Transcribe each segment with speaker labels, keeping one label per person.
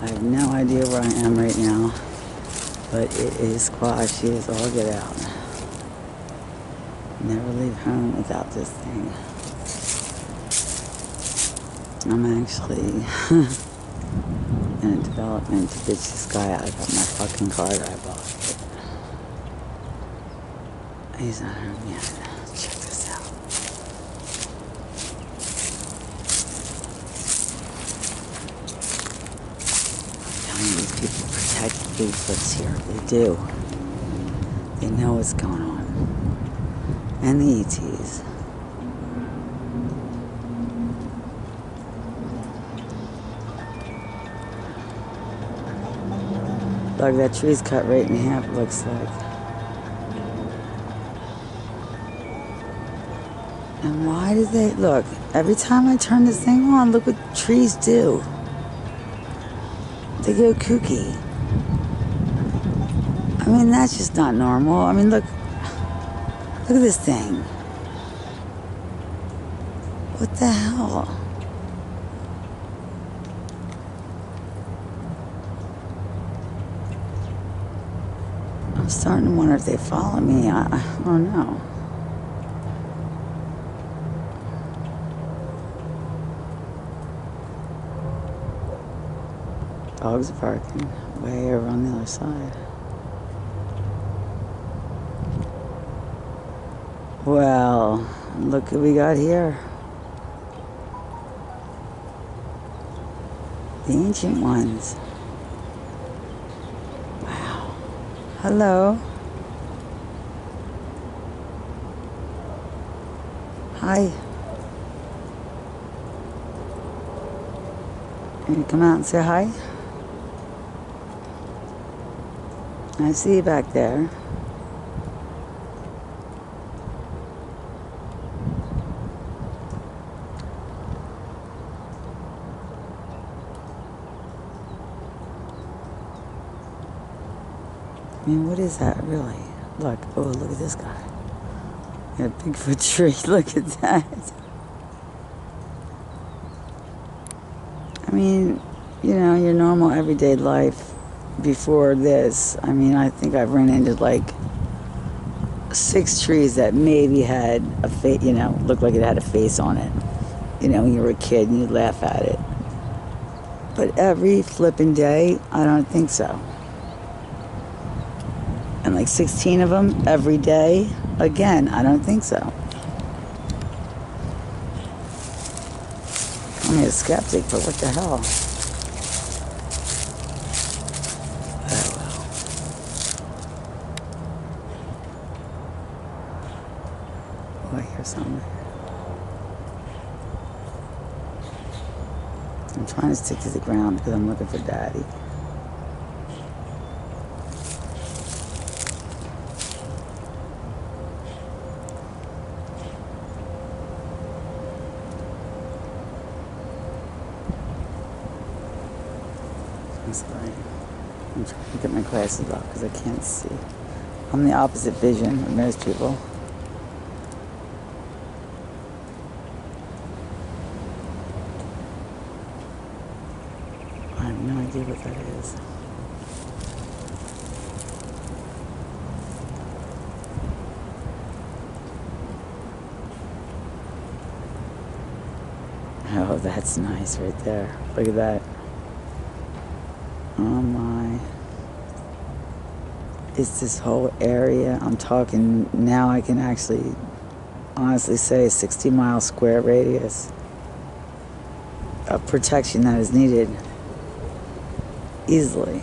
Speaker 1: I have no idea where I am right now, but it is squatchy as all get out. Never leave home without this thing. I'm actually in a development to ditch this guy out. Got my fucking car that I bought. But he's not home yet. Check this out. I'm telling you, these people here. They do. They know what's going on. And the ETs. Look, that tree's cut right in half, it looks like. And why do they look? Every time I turn this thing on, look what trees do. They go kooky. I mean, that's just not normal. I mean, look, look at this thing. What the hell? I'm starting to wonder if they follow me. I, I don't know. Dogs are barking way over on the other side. Well, look what we got here. The ancient ones. Wow. Hello. Hi. Can you come out and say hi? I see you back there. I mean, what is that really? Look, oh, look at this guy. A Bigfoot tree, look at that. I mean, you know, your normal everyday life before this, I mean, I think I've run into like six trees that maybe had a face, you know, looked like it had a face on it. You know, when you were a kid and you'd laugh at it. But every flipping day, I don't think so. And like 16 of them every day, again, I don't think so. I'm a skeptic, but what the hell? Oh well. Oh, I hear something. I'm trying to stick to the ground because I'm looking for daddy. I'm sorry. I'm trying to get my glasses off because I can't see. I'm the opposite vision of most people. I have no idea what that is. Oh, that's nice right there. Look at that. Oh my. It's this whole area. I'm talking now, I can actually honestly say a 60 mile square radius of protection that is needed easily.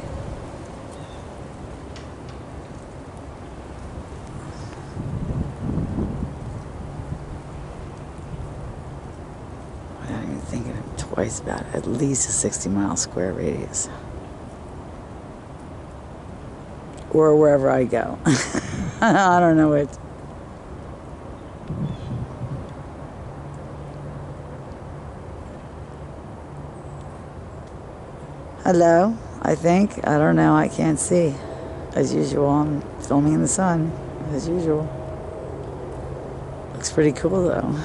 Speaker 1: Didn't even think of it twice about it. At least a 60 mile square radius. Or wherever I go. I don't know what. Hello, I think. I don't know. I can't see. As usual, I'm filming in the sun, as usual. Looks pretty cool though.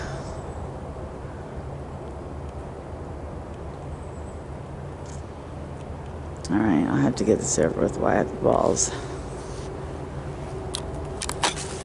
Speaker 1: All right, I'll have to get this over with while I have the balls.